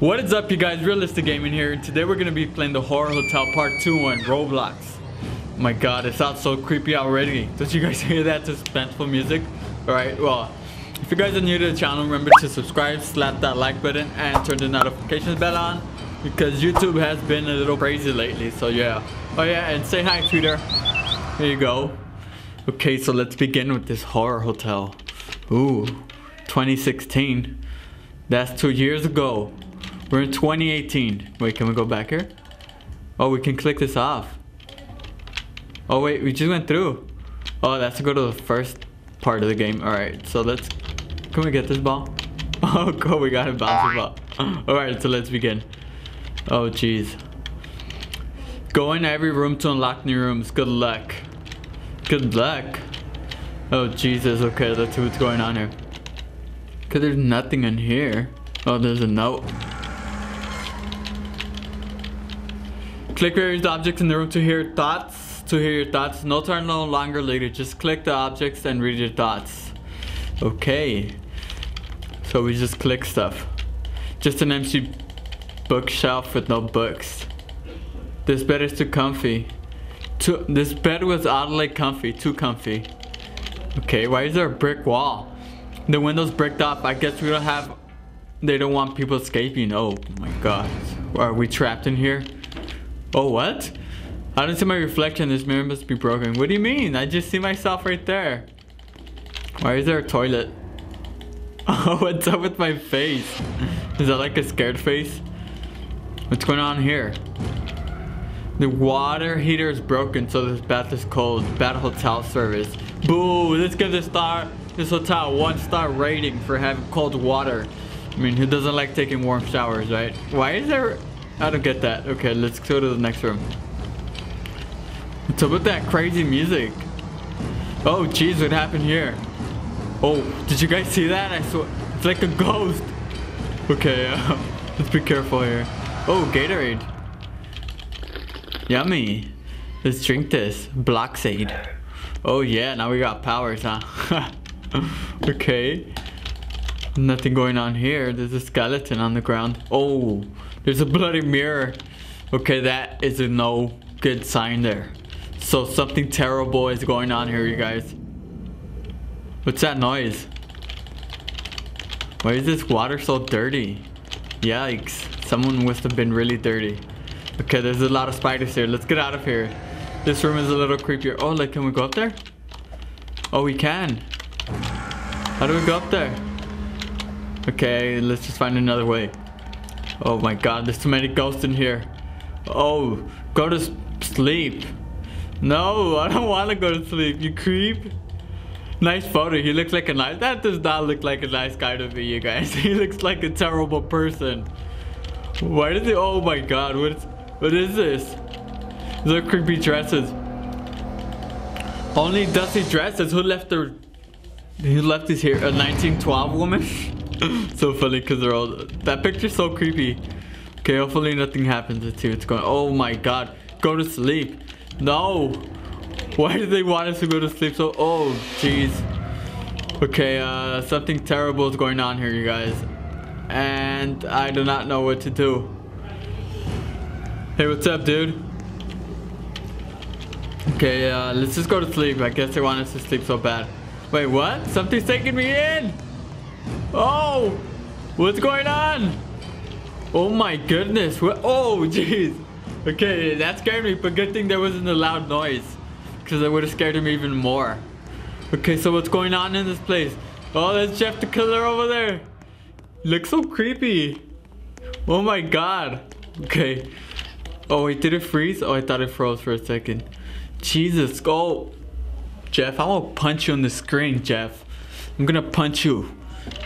What is up you guys, Realistic Gaming here. Today we're to be playing the Horror Hotel Part 2 on Roblox. my god, it sounds so creepy already. Don't you guys hear that suspenseful music? Alright, well, if you guys are new to the channel, remember to subscribe, slap that like button, and turn the notifications bell on. Because YouTube has been a little crazy lately, so yeah. Oh yeah, and say hi Twitter. There you go. Okay, so let's begin with this Horror Hotel. Ooh, 2016. That's two years ago. We're in 2018. Wait, can we go back here? Oh, we can click this off. Oh wait, we just went through. Oh, that's to go to the first part of the game. Alright, so let's... Can we get this ball? Oh, cool, we got a bouncing ball. Alright, so let's begin. Oh, jeez. Go in every room to unlock new rooms. Good luck. Good luck. Oh, Jesus. Okay, let's see what's going on here. Because there's nothing in here. Oh, there's a note. Click various objects in the room to hear thoughts. To hear your thoughts. Notes are no longer needed. Just click the objects and read your thoughts. Okay. So we just click stuff. Just an empty bookshelf with no books. This bed is too comfy. Too, this bed was oddly comfy. Too comfy. Okay, why is there a brick wall? The window's bricked up. I guess we don't have... They don't want people escaping. Oh my god. Are we trapped in here? Oh, what? I don't see my reflection. This mirror must be broken. What do you mean? I just see myself right there. Why is there a toilet? Oh, what's up with my face? Is that like a scared face? What's going on here? The water heater is broken, so this bath is cold. Bad hotel service. Boo! Let's give this star, this hotel one star rating for having cold water. I mean, who doesn't like taking warm showers, right? Why is there I don't get that. Okay, let's go to the next room. What's up with that crazy music? Oh, jeez, what happened here? Oh, did you guys see that? I saw it's like a ghost. Okay, uh, let's be careful here. Oh, Gatorade. Yummy. Let's drink this. Bloxade. Oh yeah, now we got powers, huh? okay. Nothing going on here. There's a skeleton on the ground. Oh, there's a bloody mirror. Okay, that is a no good sign there. So something terrible is going on here, you guys. What's that noise? Why is this water so dirty? Yikes. Someone must have been really dirty. Okay, there's a lot of spiders here. Let's get out of here. This room is a little creepier. Oh, like, can we go up there? Oh, we can. How do we go up there? Okay, let's just find another way. Oh my god, there's too many ghosts in here. Oh, go to sleep. No, I don't want to go to sleep, you creep. Nice photo, he looks like a nice, that does not look like a nice guy to me, you guys. He looks like a terrible person. Why does he, oh my god, what is, what is this? Are creepy dresses. Only dusty dresses, who left their, who left this here, a 1912 woman? so funny because they're all that picture's so creepy. Okay hopefully nothing happens let's going oh my god go to sleep. No. Why do they want us to go to sleep so oh jeez. Okay uh something terrible is going on here you guys. And i do not know what to do. Hey what's up dude? Okay uh let's just go to sleep. I guess they want us to sleep so bad. Wait what? Something's taking me in Oh, what's going on? Oh my goodness. What? Oh, jeez. Okay, that scared me, but good thing there wasn't a loud noise. Because it would have scared him even more. Okay, so what's going on in this place? Oh, there's Jeff the Killer over there. Looks so creepy. Oh my god. Okay. Oh, wait, did it freeze? Oh, I thought it froze for a second. Jesus, go. Oh. Jeff, I'm gonna punch you on the screen, Jeff. I'm gonna punch you.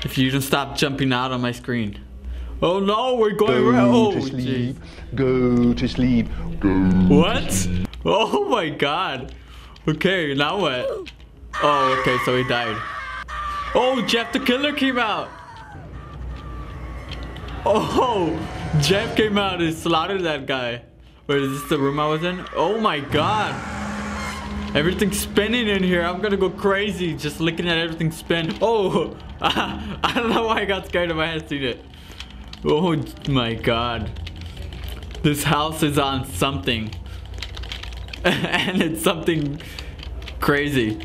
If you don't stop jumping out on my screen. Oh no, we're going Go right. Oh, to sleep. Geez. Go to sleep. Go. What? Oh my god. Okay, now what? Oh, okay, so he died. Oh, Jeff the Killer came out. Oh, Jeff came out and slaughtered that guy. Wait, is this the room I was in? Oh my god. Everything's spinning in here. I'm gonna go crazy just looking at everything spin. Oh, I don't know why I got scared if I had seen it. Oh my god. This house is on something. and it's something crazy.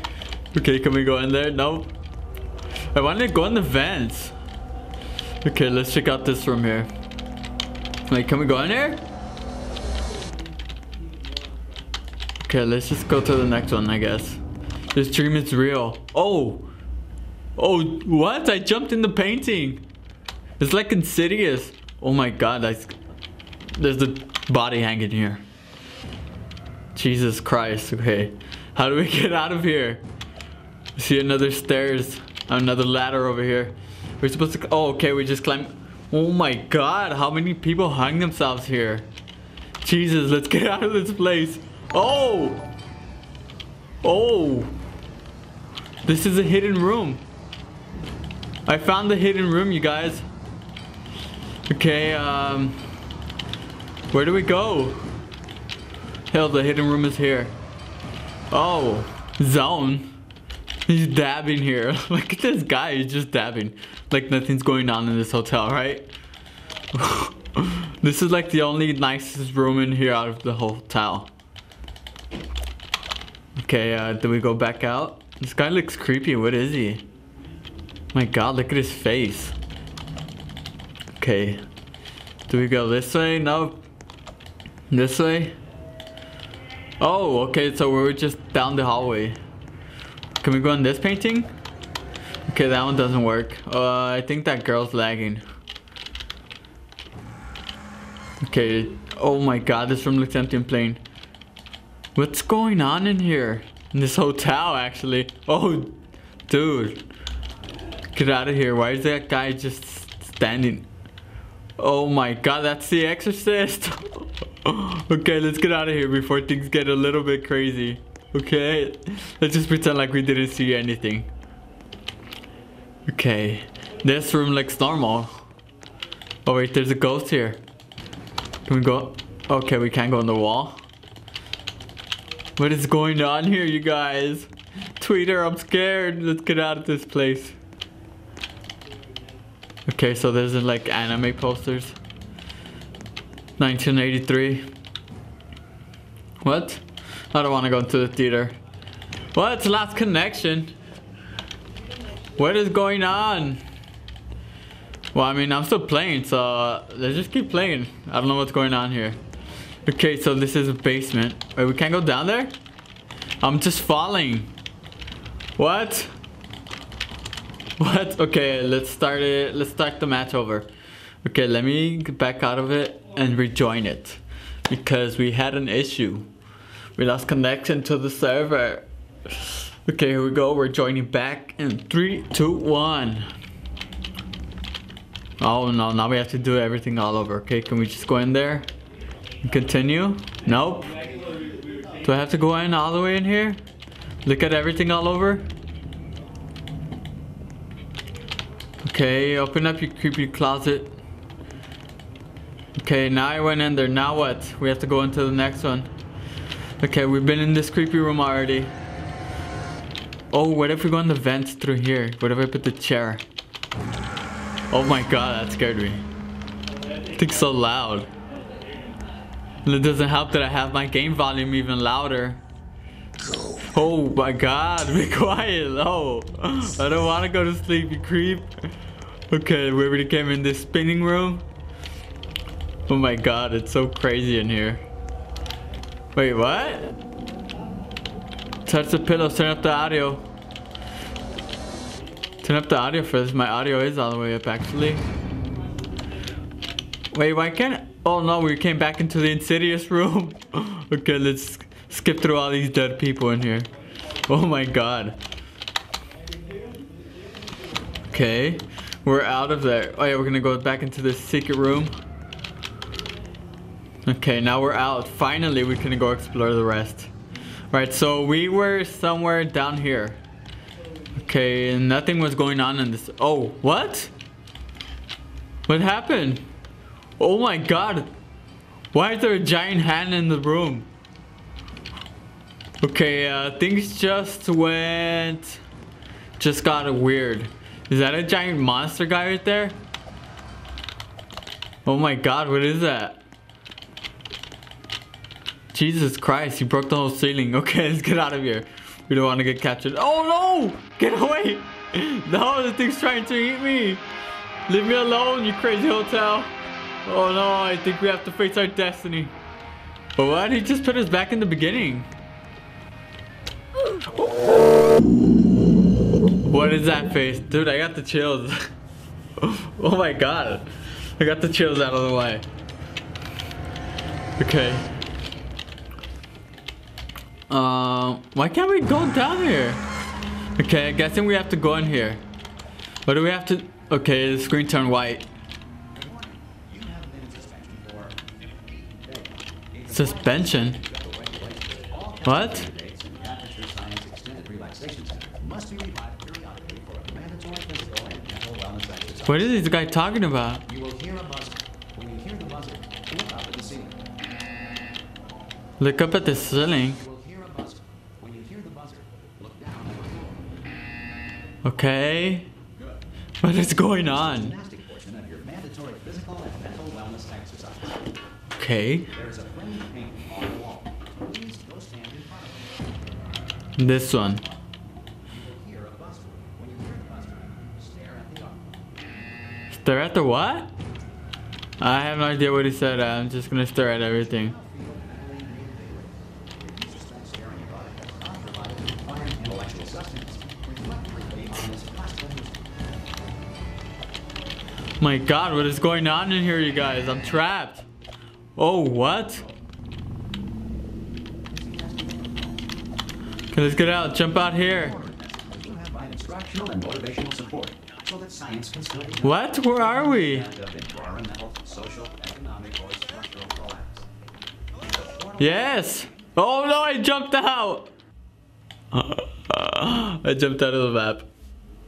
Okay, can we go in there? No. I want to go in the vents. Okay, let's check out this room here. Wait, can we go in here? Okay, let's just go to the next one, I guess. This dream is real. Oh! Oh, what? I jumped in the painting. It's like insidious. Oh my god, I, there's the body hanging here. Jesus Christ, okay. How do we get out of here? See another stairs, another ladder over here. We're supposed to, oh, okay, we just climb. Oh my god, how many people hung themselves here? Jesus, let's get out of this place. Oh! Oh! This is a hidden room. I found the hidden room, you guys. Okay, um... Where do we go? Hell, the hidden room is here. Oh, zone. He's dabbing here. Look at this guy, he's just dabbing. Like nothing's going on in this hotel, right? this is like the only nicest room in here out of the hotel. Okay, uh, do we go back out? This guy looks creepy. What is he? My god, look at his face. Okay. Do we go this way? No. This way? Oh, okay, so we're just down the hallway. Can we go in this painting? Okay, that one doesn't work. Uh, I think that girl's lagging. Okay. Oh my god, this room looks empty and plain. What's going on in here? In this hotel, actually. Oh, dude. Get out of here. Why is that guy just standing? Oh my god, that's the exorcist. okay, let's get out of here before things get a little bit crazy. Okay, let's just pretend like we didn't see anything. Okay, this room looks normal. Oh wait, there's a ghost here. Can we go? Okay, we can't go on the wall. What is going on here, you guys? Tweeter, I'm scared. Let's get out of this place. Okay, so there's like anime posters. 1983. What? I don't want to go into the theater. What? Last connection. What is going on? Well, I mean, I'm still playing, so let's just keep playing. I don't know what's going on here. Okay, so this is a basement. Wait, we can't go down there? I'm just falling. What? What? Okay, let's start it. Let's start the match over. Okay, let me get back out of it and rejoin it. Because we had an issue. We lost connection to the server. Okay, here we go. We're joining back in three, two, one. Oh no, now we have to do everything all over. Okay, can we just go in there? Continue? Nope. Do I have to go in all the way in here? Look at everything all over? Okay, open up your creepy closet. Okay, now I went in there. Now what? We have to go into the next one. Okay, we've been in this creepy room already. Oh, what if we go in the vents through here? What if I put the chair? Oh my god, that scared me. It's so loud. It doesn't help that I have my game volume even louder. Oh my god, be quiet. Oh, I don't want to go to sleep, you creep. Okay, we already came in this spinning room. Oh my god, it's so crazy in here. Wait, what? Touch the pillows, turn up the audio. Turn up the audio for this. My audio is all the way up actually. Wait, why can't Oh no, we came back into the insidious room. okay, let's skip through all these dead people in here. Oh my god. Okay, we're out of there. Oh yeah, we're gonna go back into the secret room. Okay, now we're out. Finally, we can go explore the rest. Right, so we were somewhere down here. Okay, nothing was going on in this. Oh, what? What happened? Oh my god. Why is there a giant hand in the room? Okay, uh, things just went... Just got weird. Is that a giant monster guy right there? Oh my god, what is that? Jesus Christ, you broke the whole ceiling. Okay, let's get out of here. We don't want to get captured. Oh no! Get away! No, the thing's trying to eat me! Leave me alone, you crazy hotel! Oh no, I think we have to face our destiny. But why did He just put us back in the beginning. What is that face? Dude, I got the chills. oh my god. I got the chills out of the way. Okay. Um, why can't we go down here? Okay, I'm guessing we have to go in here. What do we have to... Okay, the screen turned white. Wellness What? What is this guy talking about? Look up at the ceiling. Okay. What is going on? Okay. This one. Stare at the what? I have no idea what he said. I'm just gonna stare at everything. My god, what is going on in here, you guys? I'm trapped. Oh, what? Okay, let's get out. Jump out here. What? Where are we? Yes. Oh no, I jumped out. I jumped out of the map.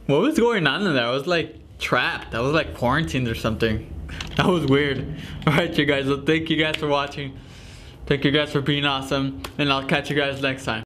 What was going on in there? I was like trapped. I was like quarantined or something. That was weird. Alright, you guys. Well, thank you guys for watching. Thank you guys for being awesome. And I'll catch you guys next time.